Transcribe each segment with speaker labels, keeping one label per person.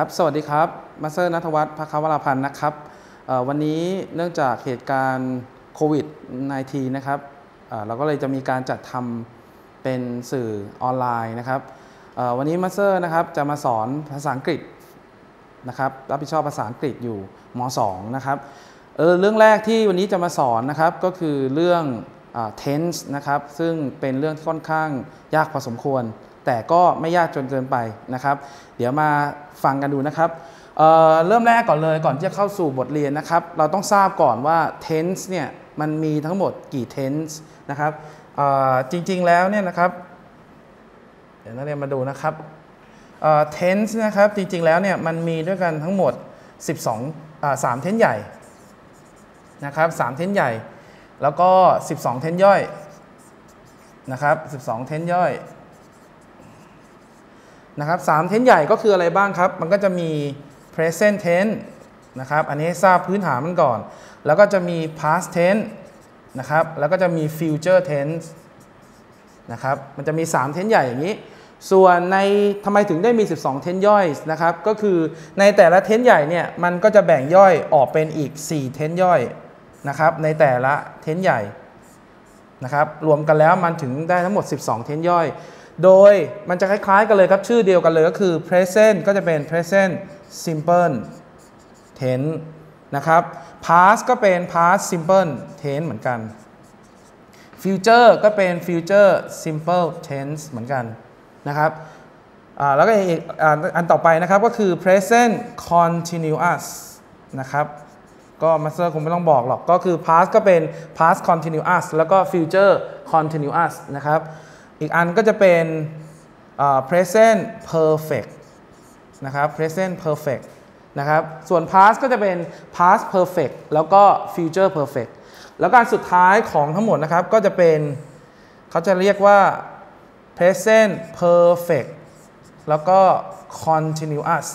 Speaker 1: ครับสวัสดีครับมาสเตอร์นัทวัฒน์ภควราพันธ์นะครับวันนี้เนื่องจากเหตุการณ์โควิด -19 นะครับเราก็เลยจะมีการจัดทำเป็นสื่อออนไลน์นะครับวันนี้มาสเตอร์นะครับจะมาสอนภาษาอังกฤษนะครับรับผิดชอบภาษาอังกฤษอยู่ม .2 นะครับเออเรื่องแรกที่วันนี้จะมาสอนนะครับก็คือเรื่อง tense นะครับซึ่งเป็นเรื่องค่อนข้างยากพอสมควร แต่ก็ไม่ยากจนเกินไปนะครับ เดี๋ยวมาฟังกันดูนะครับเเริ่มแรกก่อนเลยก่อนที่จะเข้าสู่บทเรียนนะครับ เราต้องทราบก่อนว่า tense เนี่ยมันมีทั้งหมดกี่ tense นะครับจริงๆแล้วเนี่ยนะครับ เดี๋ยวนักเรียนมาดูนะครับ tense นะครับจริงๆแล้วเนี่ยมันมีด้วยกันทั้งหมด 12อ่า3 tense ใหญ่นะครับ3 tense ใหญ่ แล้วก็ 12 tense ย่อยนะครับ 12 tense ย่อย นะครับสามเทนใหญ่ก็คืออะไรบ้างครับ มันก็จะมี present tense นะครับ อันนี้ทราบพื้นฐานมันก่อน แล้วก็จะมี past tense นะครับ แล้วก็จะมี future tense นะครับ มันจะมี 3 เทนใหญ่อย่างนี้ ส่วนในทำไมถึงได้มี 12 เทนย่อยนะครับ ก็คือในแต่ละเทนใหญ่เนี่ย มันก็จะแบ่งย่อยออกเป็นอีก 4 เทนย่อยนะครับ ในแต่ละเทนใหญ่นะครับ รวมกันแล้วมันถึงได้ทั้งหมด 12 เทนย่อย โดยมันจะคล้ายๆกันเลยครับ ชื่อเดียวกันเลยก็คือ present ก็จะเป็น present simple tense นะครับ past ก็เป็น past simple tense เหมือนกัน future ก็เป็น future simple tense เหมือนกันนะครับแล้วก็อีกอันต่อไปนะครับก็คือ present continuous นะครับก็มาสเตอร์คงไม่ต้องบอกหรอก ก็คือ past ก็เป็น past continuous แล้วก็ future continuous นะครับ อีกอันก็จะเป็น present perfect นะครับ present perfect นะครับ ส่วน past ก็จะเป็น past perfect แล้วก็ future perfect แล้วการสุดท้ายของทั้งหมดนะครับ ก็จะเป็นเขาจะเรียกว่า present perfect แล้วก็ continuous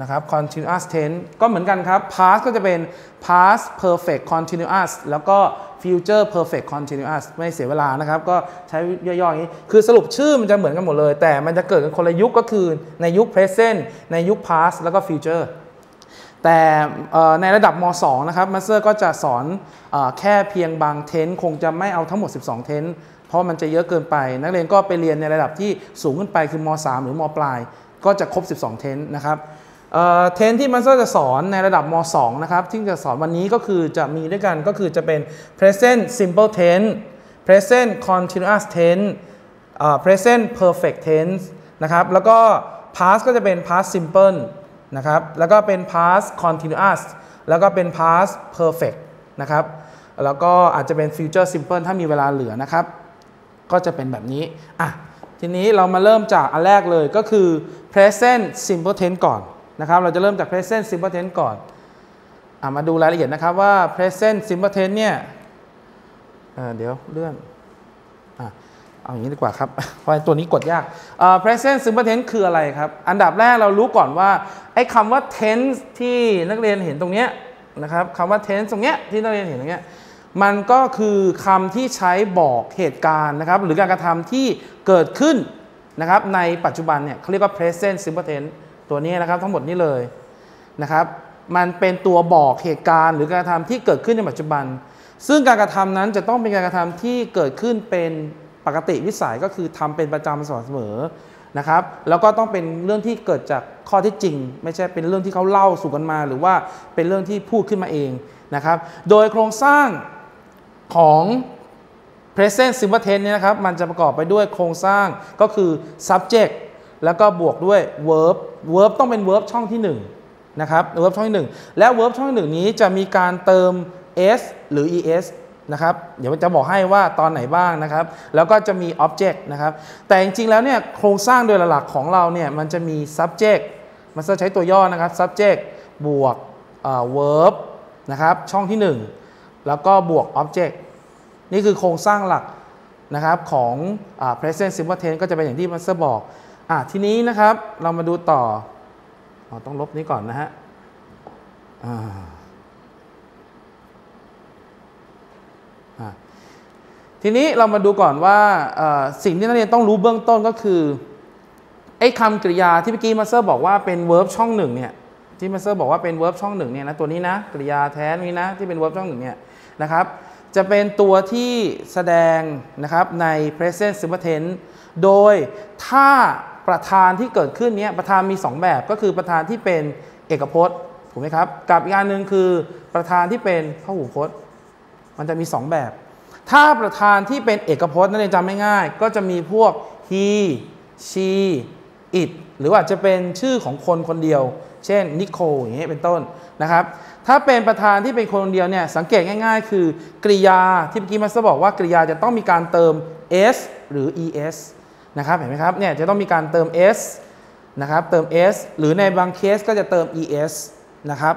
Speaker 1: นะครับ continuous tense ก็เหมือนกันครับ past ก็จะเป็น past perfect continuous แล้วก็ future perfect continuous ไม่เสียเวลานะครับ ก็ใช้ย่อยๆอย่างนี้ คือสรุปชื่อมันจะเหมือนกันหมดเลย แต่มันจะเกิดกันคนละยุคก็คือในยุค present ในยุค past แล้วก็ future แต่ในระดับม .2 นะครับมาสเตอร์ก็จะสอนอแค่เพียงบาง tense คงจะไม่เอาทั้งหมด 12 tense เพราะมันจะเยอะเกินไป นักเรียนก็ไปเรียนในระดับที่สูงขึ้นไปคือม .3 หรือมปลาย ก็จะครบ 12 tense นะครับ tense ที่มาสเตอร์จะสอนในระดับม .2 นะครับ ที่จะสอนวันนี้ก็คือจะมีด้วยกันก็คือจะเป็น present simple tense present continuous tense present perfect tense นะครับ แล้วก็ past ก็จะเป็น past simple นะครับ แล้วก็เป็น past continuous แล้วก็เป็น past perfect นะครับ แล้วก็อาจจะเป็น future simple ถ้ามีเวลาเหลือนะครับ ก็จะเป็นแบบนี้ อะ ทีนี้เรามาเริ่มจากอันแรกเลยก็คือ present simple tense ก่อน นะครับ เราจะเริ่มจาก present simple tense ก่อนอมาดูรายละเอียดนะครับว่า present simple tense เนี่ยเเดี๋ยวเลื่อนอเอาอย่างนี้ดีกว่าครับ เพราะตัวนี้กดยาก present simple tense คืออะไรครับ อันดับแรกเรารู้ก่อนว่า ไอ้คำว่า tense ที่นักเรียนเห็นตรงเนี้ยนะครับคำว่า tense ตรงเนี้ยที่นักเรียนเห็นตรงเนี้ยมันก็คือคำที่ใช้บอกเหตุการณ์นะครับ หรือการกระทำที่เกิดขึ้นนะครับในปัจจุบันเนี่ยเขาเรียกว่า present simple tense ตัวนี้นะครับทั้งหมดนี้เลยนะครับ มันเป็นตัวบอกเหตุการณ์หรือการกระทำที่เกิดขึ้นในปัจจุบัน ซึ่งการกระทำนั้นจะต้องเป็นการกระทำที่เกิดขึ้นเป็นปกติวิสัยก็คือทำเป็นประจำเสมอนะครับ แล้วก็ต้องเป็นเรื่องที่เกิดจากข้อที่จริง ไม่ใช่เป็นเรื่องที่เขาเล่าสู่กันมา หรือว่าเป็นเรื่องที่พูดขึ้นมาเองนะครับ โดยโครงสร้างของ present simple tense เนี่ยนะครับ มันจะประกอบไปด้วยโครงสร้างก็คือ subject แล้วก็บวกด้วย verb verb ต้องเป็น verb ช่องที่1นะครับ verb ช่องที่1แล้ว verb ช่องที่ 1 นี้จะมีการเติม s หรือ es นะครับ เดี๋ยวจะบอกให้ว่าตอนไหนบ้างนะครับ แล้วก็จะมี object นะครับ แต่จริงๆ แล้วเนี่ยโครงสร้างโดยหลักของเราเนี่ยมันจะมี subject มันจะใช้ตัวย่อนะครับ subject บวก verb นะครับช่องที่ 1 แล้วก็บวก object นี่คือโครงสร้างหลักนะครับของ present simple tense ก็จะเป็นอย่างที่มัสเตอร์บอก อะทีนี้นะครับเรามาดูต่ออต้องลบนี้ก่อนนะฮะทีนี้เรามาดูก่อนว่าสิ่งที่นักเรียนต้องรู้เบื้องต้นก็คือไอ้คำกริยาที่เมื่อกี้มาสเตอร์บอกว่าเป็น verb ช่องหนึ่งเนี่ยที่มาสเตอร์บอกว่าเป็น verb ช่องหนึ่งเนี่ยนะตัวนี้นะกริยาแท้นี้นะที่เป็น verb ช่องหนึ่งเนี่ยนะครับจะเป็นตัวที่แสดงนะครับใน present simple tense โดยถ้า ประธานที่เกิดขึ้นนี้ประธานมี 2 แบบก็คือประธานที่เป็นเอกพจน์ถูกไหมครับกับอีกอันหนึ่งคือประธานที่เป็นพหูพจน์ มันจะมี 2 แบบ ถ้าประธานที่เป็นเอกพจน์นั่นเองจำไม่ง่ายก็จะมีพวก he she it หรือว่าจะเป็นชื่อของคนคนเดียว เช่นนิโคอย่างเงี้ยเป็นต้นนะครับ ถ้าเป็นประธานที่เป็นคนเดียวเนี่ยสังเกตง่าย ๆ คือกริยาที่เมื่อกี้มาสบอกว่ากริยาจะต้องมีการเติม s หรือ es นะครับเห็นไหมครับเนี่ยจะต้องมีการเติม s นะครับเติม s หรือในบางเคสก็จะเติม es นะครับ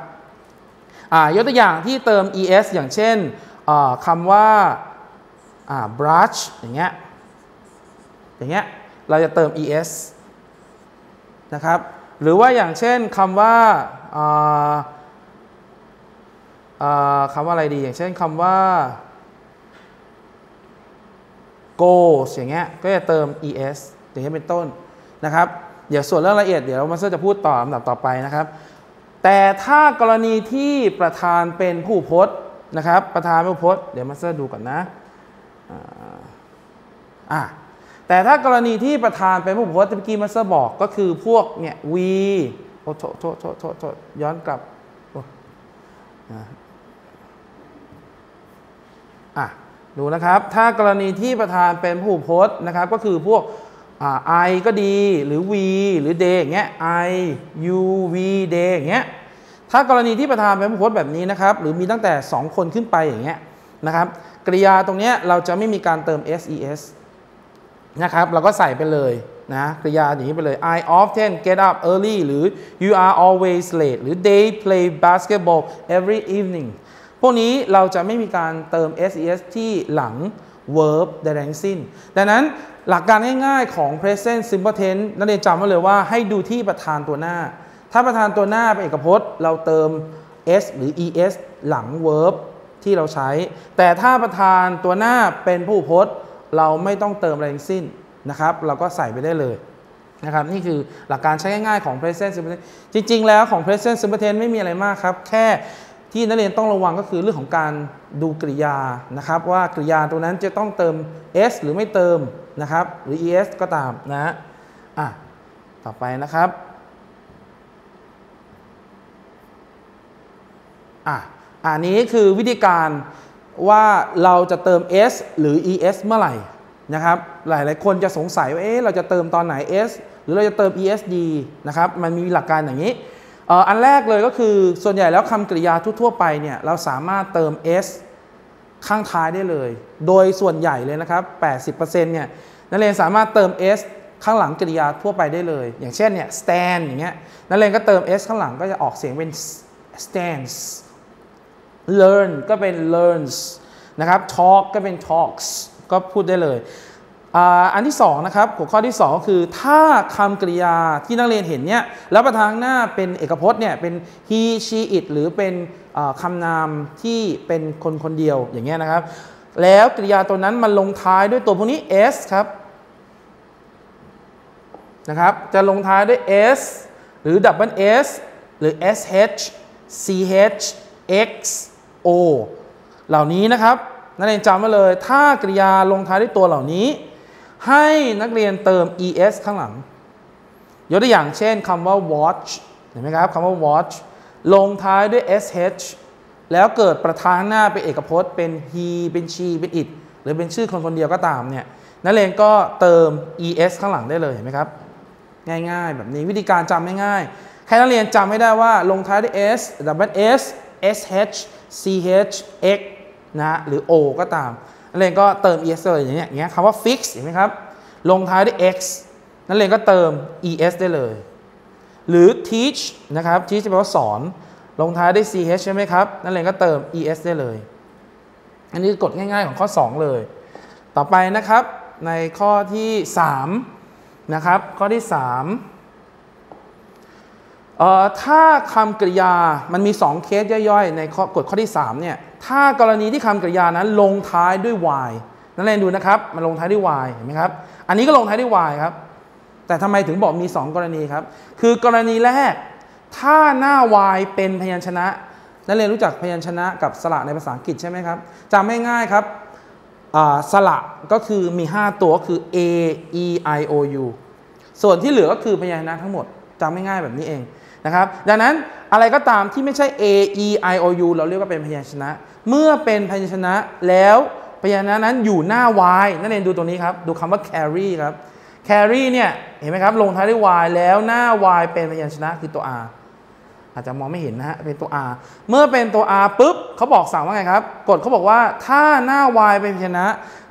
Speaker 1: อ่ายกตัวอย่างที่เติม es อย่างเช่นคำว่า brush อย่างเงี้ยอย่างเงี้ยเราจะเติม es นะครับหรือว่าอย่างเช่นคำว่าคำว่าอะไรดี อย่างเช่นคำว่า go อย่างเงี้ยก็จะเติม es อย่างเงี้ยเป็นต้นนะครับเดี๋ยวส่วนเรื่องละเอียดเดี๋ยวมาสเตอร์จะพูดต่อลำดับต่อไปนะครับ แต่ถ้ากรณีที่ประธานเป็นพหูพจน์นะครับ ประธานพหูพจน์เดี๋ยวมาสเตอร์ดูก่อนนะอ่าแต่ถ้ากรณีที่ประธานเป็นพหูพจน์ที่เมื่อกี้มาสเตอร์บอกก็คือพวกเนี่ย we โทษโทษโทษโทษโทษย้อนกลับอะ ดูนะครับ ถ้ากรณีที่ประธานเป็นผู้โพจน์นะครับ ก็คือพวก I ก็ดีหรือ V หรือ D อย่างเงี้ย I U V D อย่างเงี้ยถ้ากรณีที่ประธานเป็นผู้โพจน์แบบนี้นะครับ หรือมีตั้งแต่ 2 คนขึ้นไปอย่างเงี้ยนะครับกริยาตรงเนี้ยเราจะไม่มีการเติม ses นะครับเราก็ใส่ไปเลยนะกริยาอย่างนี้ไปเลย I often get up early หรือ you are always late หรือ they play basketball every evening พวกนี้เราจะไม่มีการเติม ses ที่หลัง verb ใดๆทั้งสิ้น ดังนั้นหลักการง่ายๆของ present simple tense นักเรียนจำไว้เลยว่าให้ดูที่ประธานตัวหน้า ถ้าประธานตัวหน้าเป็นเอกพจน์ เราเติม s หรือ es หลัง verb ที่เราใช้ แต่ถ้าประธานตัวหน้าเป็นผู้พจน์ เราไม่ต้องเติมอะไรทั้งสิ้นนะครับ เราก็ใส่ไปได้เลยนะครับ นี่คือหลักการใช้ง่ายๆของ present simple tense จริงๆ แล้วของ present simple tense ไม่มีอะไรมากครับ แค่ ที่นักเรียนต้องระวังก็คือเรื่องของการดูกริยานะครับ ว่ากริยาตัวนั้นจะต้องเติม s หรือไม่เติมนะครับ หรือ es ก็ตามนะอะต่อไปนะครับอะอันนี้คือวิธีการว่าเราจะเติม s หรือ es เมื่อไหร่นะครับ หลายหลายคนจะสงสัยว่าเอ๊ะเราจะเติมตอนไหน s หรือเราจะเติม esd นะครับ มันมีหลักการอย่างนี้ อันแรกเลยก็คือส่วนใหญ่แล้วคำกริยาทั่วๆไปเนี่ยเราสามารถเติม s ข้างท้ายได้เลย โดยส่วนใหญ่เลยนะครับ 80%เนี่ยนักเรียนสามารถเติม s ข้างหลังกริยาทั่วไปได้เลย อย่างเช่นเนี่ย stand อย่างเงี้ยนักเรียนก็เติม s ข้างหลังก็จะออกเสียงเป็น stands learn ก็เป็น learns นะครับ talk ก็เป็น talks ก็พูดได้เลย อันที่2นะครับหัวข้อที่2คือ ถ้าคำกริยาที่นักเรียนเห็นเนี่ยแล้วประธานหน้าเป็นเอกพจน์เนี่ยเป็น he she it หรือเป็นคำนามที่เป็นคนคนเดียวอย่างเงี้ยนะครับ แล้วกริยาตัวนั้นมันลงท้ายด้วยตัวพวกนี้ s ครับนะครับจะลงท้ายด้วย s หรือ double s หรือ sh ch x o เหล่านี้นะครับนักเรียนจำไว้เลย ถ้ากริยาลงท้ายด้วยตัวเหล่านี้ ให้นักเรียนเติม es ข้างหลัง ยกตัวอย่างเช่นคำว่า watch เห็นไหมครับคำว่า watch ลงท้ายด้วย sh แล้วเกิดประธานหน้าเป็นเอกพจน์เป็น he เป็น she เป็น it หรือเป็นชื่อคนคนเดียวก็ตามเนี่ยนักเรียนก็เติม es ข้างหลังได้เลยเห็นไหมครับ ง่ายๆ แบบนี้วิธีการจำง่ายๆ แค่นักเรียนจำไม่ได้ว่าลงท้ายด้วย s double s sh ch x นะหรือ o ก็ตาม นักเรียนก็เติม es เลยอย่างเงี้ยอย่างเงี้ยคำว่า fix เห็นไหมครับ ลงท้ายด้วย x นักเรียนก็เติม es ได้เลย หรือ teach นะครับ teach แปลว่าสอน ลงท้ายด้วย ch ใช่ไหมครับ นักเรียนก็เติม es ได้เลย อันนี้กฎง่ายๆของข้อ 2 เลย ต่อไปนะครับ ในข้อที่3นะครับ ข้อที่3เอ่อถ้าคำกริยามันมี 2 เคสย่อยๆ ในข้อกฎข้อที่3เนี่ย ถ้ากรณีที่คำกริยานั้นลงท้ายด้วย y นั่นเองดูนะครับมันลงท้ายด้วย y เห็นไหมครับอันนี้ก็ลงท้ายด้วย y ครับ แต่ทำไมถึงบอกมี 2 กรณีครับ คือกรณีแรก ถ้าหน้า y เป็นพยัญชนะนักเรียนรู้จักพยัญชนะกับสระในภาษาอังกฤษใช่ไหมครับจำง่ายๆครับสระก็คือมี 5 ตัวคือ a e i o u ส่วนที่เหลือก็คือพยัญชนะทั้งหมดจำง่ายๆแบบนี้เองนะครับ ดังนั้นอะไรก็ตามที่ไม่ใช่ a e i o u เราเรียกว่าเป็นพยัญชนะ เมื่อเป็นพยัญชนะแล้วพยัญชนะนั้นอยู่หน้า y นั่นเองดูตรงนี้ครับ ดูคำว่า carry ครับ carry เนี่ยเห็นไหมครับ ลงท้ายด้วย y แล้วหน้า y เป็นพยัญชนะคือตัว r อาจจะมองไม่เห็นนะฮะ เป็นตัว r เมื่อเป็นตัว r ปุ๊บเขาบอกสั่งว่าไงครับ กฎเขาบอกว่าถ้าหน้า y เป็นพยัญชนะ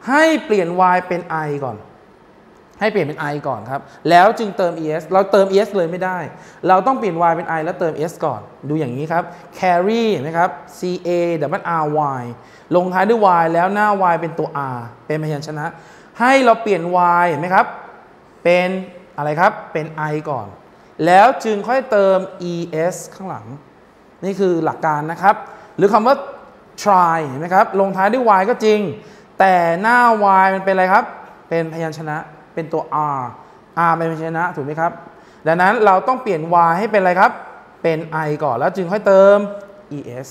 Speaker 1: ให้เปลี่ยน y เป็น i ก่อน ให้เปลี่ยนเป็น i ก่อนครับ แล้วจึงเติม es เราเติม es เลยไม่ได้ เราต้องเปลี่ยน y เป็น i แล้วเติม s ก่อน ดูอย่างนี้ครับ carry เห็นไหมครับ c a w r y ลงท้ายด้วย y แล้วหน้า y เป็นตัว r เป็นพยัญชนะ ให้เราเปลี่ยน y เห็นไหมครับ เป็นอะไรครับ เป็น i ก่อน แล้วจึงค่อยเติม es ข้างหลัง นี่คือหลักการนะครับ หรือคำว่า try เห็นไหมครับ ลงท้ายด้วย y ก็จริง แต่หน้า y มันเป็นอะไรครับ เป็นพยัญชนะ เป็นตัว r r เป็นพยัญชนะถูกไหมครับ ดังนั้นเราต้องเปลี่ยน y ให้เป็นอะไรครับ เป็น i ก่อนแล้วจึงค่อยเติม es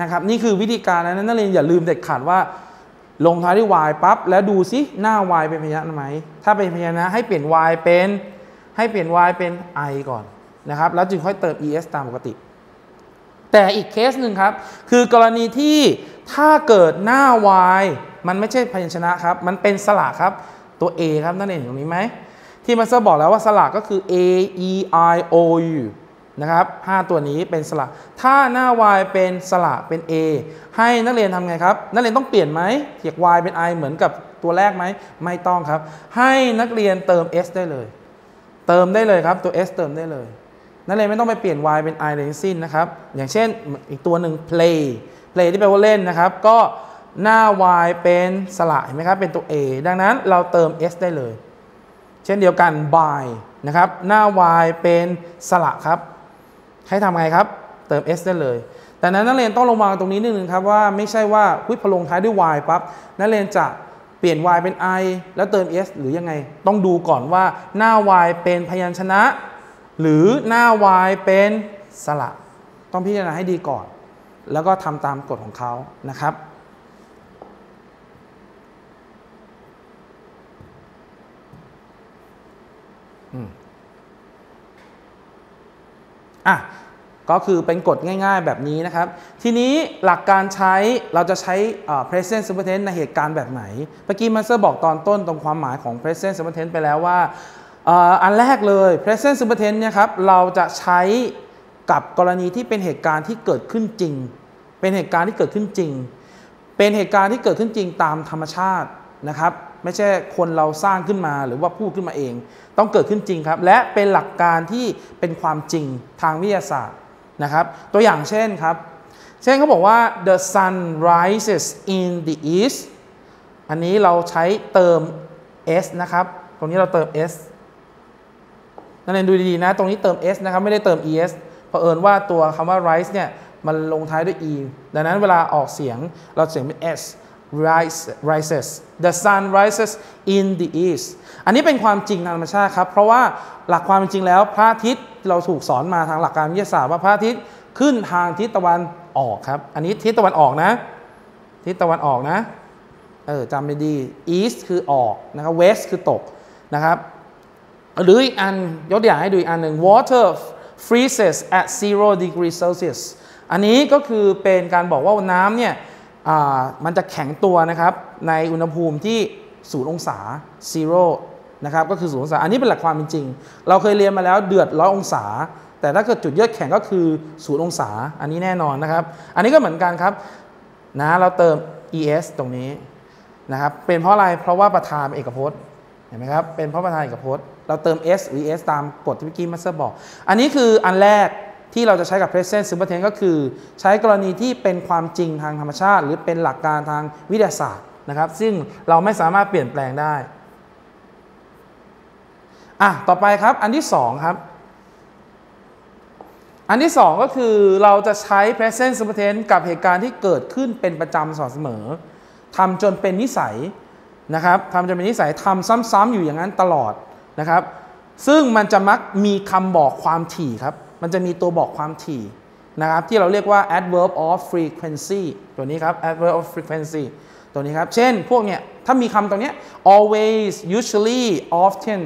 Speaker 1: นะครับ นี่คือวิธีการนะนักเรียนอย่าลืมเด็ดขาดว่า ลงท้ายด้วย y ปั๊บแล้วดูซิหน้า y เป็นพยัญชนะไหม ถ้าเป็นพยัญชนะให้เปลี่ยน y เป็นให้เปลี่ยน y เป็น i ก่อนนะครับ แล้วจึงค่อยเติม es ตามปกติ แต่อีกเคสหนึ่งครับ คือกรณีที่ถ้าเกิดหน้า y มันไม่ใช่พยัญชนะครับ มันเป็นสระครับ ตัว a ครับนั่นเองตรงนี้ไหมที่มาสเตอร์บอกแล้วว่าสระก็คือ a e i o u นะครับ5ตัวนี้เป็นสระถ้าหน้า y เป็นสระเป็น a ให้นักเรียนทำไงครับ นักเรียนต้องเปลี่ยนไหมเทียก y เป็น i เหมือนกับตัวแรกไหมไม่ต้องครับ ให้นักเรียนเติม s ได้เลย เติมได้เลยครับตัว s เติมได้เลย นักเรียนไม่ต้องไปเปลี่ยน y เป็น i เลยทั้งสิ้นนะครับ อย่างเช่นอีกตัวหนึ่ง play play ที่แปลว่าเล่นนะครับ ก็ หน้า y เป็นสระเห็นไหมครับ เป็นตัว a ดังนั้นเราเติม s ได้เลย เช่นเดียวกัน by นะครับ หน้า y เป็นสระครับ ให้ทำไงครับ เติม s ได้เลย แต่นั้นนักเรียนต้องระวังตรงนี้นิดนึงครับว่าไม่ใช่ว่าพุทพลงท้ายด้วย y ปั๊บนักเรียนจะเปลี่ยน y เป็น i แล้วเติม s หรือยังไง ต้องดูก่อนว่าหน้า y เป็นพยัญชนะ หรือหน้า y เป็นสระ ต้องพิจารณาให้ดีก่อน แล้วก็ทำตามกฎของเขานะครับ อะก็คือเป็นกฎง่ายๆแบบนี้นะครับ ทีนี้หลักการใช้เราจะใช้ present simple tense ในเหตุการณ์แบบไหนเมื่อกี้มาสเตอร์บอกตอนต้นตรงความหมายของ present simple tense ไปแล้วว่าอันแรกเลย present simple tense เนี่ยครับเราจะใช้กับกรณีที่เป็นเหตุการณ์ที่เกิดขึ้นจริง เป็นเหตุการณ์ที่เกิดขึ้นจริง เป็นเหตุการณ์ที่เกิดขึ้นจริงตามธรรมชาตินะครับ ไม่ใช่คนเราสร้างขึ้นมาหรือว่าพูดขึ้นมาเอง ต้องเกิดขึ้นจริงครับ และเป็นหลักการที่เป็นความจริงทางวิทยาศาสตร์นะครับ ตัวอย่างเช่นครับ เช่นเขาบอกว่า the sun rises in the east อันนี้เราใช้เติม s นะครับ ตรงนี้เราเติม s นักเรียนดูดีๆนะ ตรงนี้เติม s นะครับ ไม่ได้เติม es เพราะเอิญว่าตัวคำว่า rise เนี่ยมันลงท้ายด้วย e ดังนั้นเวลาออกเสียงเราเสียงเป็น s rise rises the sun rises in the east อันนี้เป็นความจริงทางธรรมชาติครับ เพราะว่าหลักความเป็นจริงแล้วพระอาทิตย์เราถูกสอนมาทางหลักการวิทยาศาสตร์ว่าพระอาทิตย์ขึ้นทางทิศตะวันออกครับ อันนี้ทิศตะวันออกนะ ทิศตะวันออกนะ เออจำไม่ดี east คือออกนะครับ west คือตกนะครับ หรืออีกอันยกตัวอย่างให้ดูอีกอันหนึ่ง water freezes at zero degree Celsius อันนี้ก็คือเป็นการบอกว่าน้ำเนี่ย มันจะแข็งตัวนะครับในอุณหภูมิที่ศูนย์องศา zero นะครับก็คือศูนย์องศา อันนี้เป็นหลักความเป็นจริง เราเคยเรียนมาแล้วเดือดร้อยองศา แต่ถ้าเกิดจุดเยือกแข็งก็คือศูนย์องศา อันนี้แน่นอนนะครับ อันนี้ก็เหมือนกันครับนะเราเติม es ตรงนี้นะครับเป็นเพราะอะไรเพราะว่าประธานเป็นเอกพจน์เห็นไหมครับเป็นเพราะประธานเอกพจน์ เราเติม s หรือ es ตามกฎที่เมื่อกี้มาสเตอร์บอก อันนี้คืออันแรก ที่เราจะใช้กับ present simple tense ก็คือ ใช้กรณีที่เป็นความจริงทางธรรมชาติ หรือเป็นหลักการทางวิทยาศาสตร์นะครับ ซึ่งเราไม่สามารถเปลี่ยนแปลงได้อะต่อไปครับอันที่สองครับ อันที่สองก็คือเราจะใช้ present simple tense กับเหตุการณ์ที่เกิดขึ้นเป็นประจำสม่ำเสมอทำจนเป็นนิสัยนะครับทำจนเป็นนิสัยทำซ้ำๆอยู่อย่างนั้นตลอดนะครับ ซึ่งมันจะมักมีคำบอกความถี่ครับ มันจะมีตัวบอกความถี่นะครับที่เราเรียกว่า adverb of frequency ตัวนี้ครับ adverb of frequency ตัวนี้ครับ เช่น พวกเนี้ย ถ้ามีคำตรงเนี้ย always usually often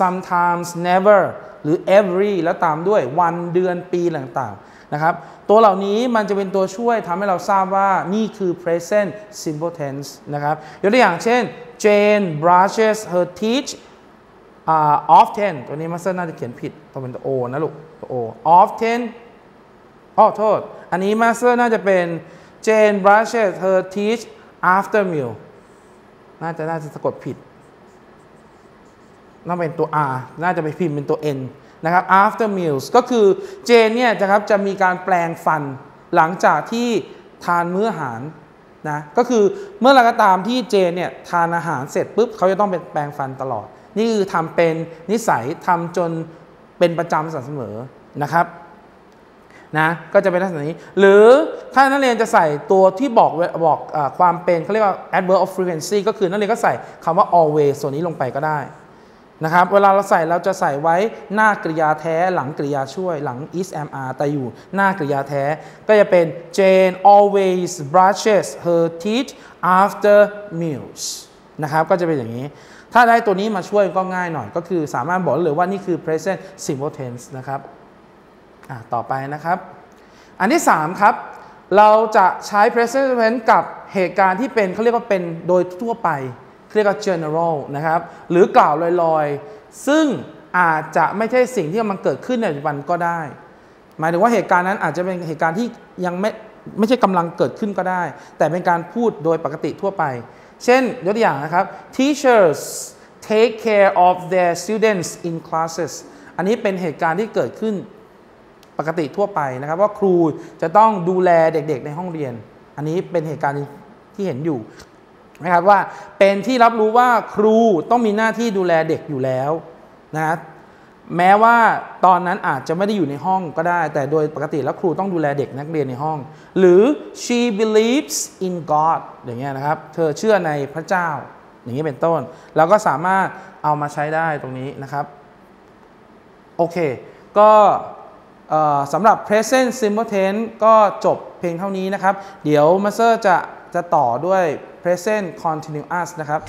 Speaker 1: sometimes never หรือ every แล้วตามด้วยวันเดือนปีต่างๆนะครับ ตัวเหล่านี้มันจะเป็นตัวช่วยทำให้เราทราบว่านี่คือ present simple tense นะครับ ยกตัวอย่างเช่น Jane brushes her teeth uh, often ตัวนี้มาสเตอร์น่าจะเขียนผิดต้องเป็นตัว O นะลูก ตัว O often อ๋อโทษ อันนี้มาสเตอร์น่าจะเป็น Jane brushes her teeth after meal น่าจะน่าจะสะกดผิด น่าเป็นตัว R น่าจะไปพิมพ์เป็นตัว N นะครับ after meals ก็คือเจนเนี่ยจะครับจะมีการแปลงฟันหลังจากที่ทานมื้ออาหารนะก็คือเมื่อไรก็ตามที่เจนเนี่ยทานอาหารเสร็จปุ๊บเขาจะต้องเป็นแปลงฟันตลอด นี่คือทำเป็นนิสัยทำจน เป็นประจำสม่ำเสมอนะครับนะก็จะเป็นลักษณะนี้ หรือถ้านักเรียนจะใส่ตัวที่บอกบอกอความเป็นเขาเรียกว่า adverb of frequency ก็คือนักเรียนก็ใส่คำว่า always ส่วนนี้ลงไปก็ได้นะครับเวลาเราใส่เราจะใส่ไว้หน้ากริยาแท้หลังกริยาช่วยหลัง is am are แต่อยู่หน้ากริยาแท้ ก็จะเป็น Jane always brushes her teeth after meals นะครับก็จะเป็นอย่างนี้ ถ้าได้ตัวนี้มาช่วยก็ง่ายหน่อย ก็คือสามารถบอกเลยว่านี่คือ present simple tense นะครับต่อไปนะครับ อันที่ 3 ครับ เราจะใช้ present tense กับเหตุการณ์ที่เป็นเขาเรียกว่าเป็นโดยทั่วไปเรียกว่า general นะครับ หรือกล่าวลอยๆ ซึ่งอาจจะไม่ใช่สิ่งที่มันเกิดขึ้นในปัจจุบันก็ได้ หมายถึงว่าเหตุการณ์นั้นอาจจะเป็นเหตุการณ์ที่ยังไม่ไม่ใช่กำลังเกิดขึ้นก็ได้ แต่เป็นการพูดโดยปกติทั่วไป เช่นยกตัวอย่างนะครับ teachers take care of their students in classes อันนี้เป็นเหตุการณ์ที่เกิดขึ้นปกติทั่วไปนะครับ ว่าครูจะต้องดูแลเด็กๆในห้องเรียน อันนี้เป็นเหตุการณ์ที่เห็นอยู่นะครับว่าเป็นที่รับรู้ว่าครูต้องมีหน้าที่ดูแลเด็กอยู่แล้วนะ แม้ว่าตอนนั้นอาจจะไม่ได้อยู่ในห้องก็ได้ แต่โดยปกติแล้วครูต้องดูแลเด็กนักเรียนในห้อง หรือ she believes in God อย่างเงี้ยนะครับ เธอเชื่อในพระเจ้า อย่างนี้เป็นต้น เราก็สามารถเอามาใช้ได้ตรงนี้นะครับ โอเค ก็สำหรับ present simple tense ก็จบเพียงเท่านี้นะครับ เดี๋ยวมาสเตอร์จะจะต่อด้วย present continuous นะครับ